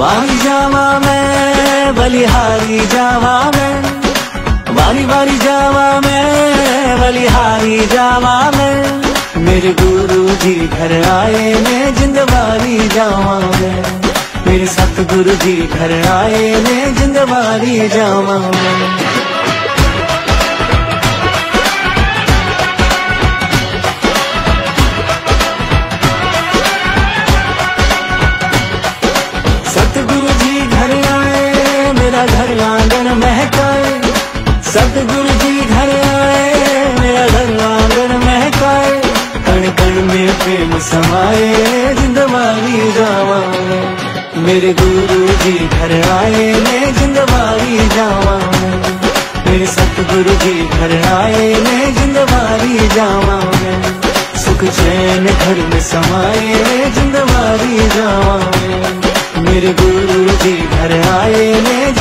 वारी जावा मैं, बलिहारी जावा मैं। वारी वारी जावा मैं, बलिहारी जावा मैं। मेरे गुरु जी घर आए, मैं जिंदवारी जावा मैं। मेरे सतगुरु जी घर आए, मैं जिंदवारी जावा मैं। मेरा घर आँगन महकाए सतगुरु जी घर आए, मेरा घर आँगन महकाए कण कण में प्रेम समाए जिंदवारी जावा मेरे गुरु जी घर आए, मैं जिंदवारी जावा। मेरे सतगुरु जी घर आए, मैं जिंदवारी जावा। सुख चैन घर में समाए जिंदवारी जावा। मेरे गुरु जी घर आए, मैं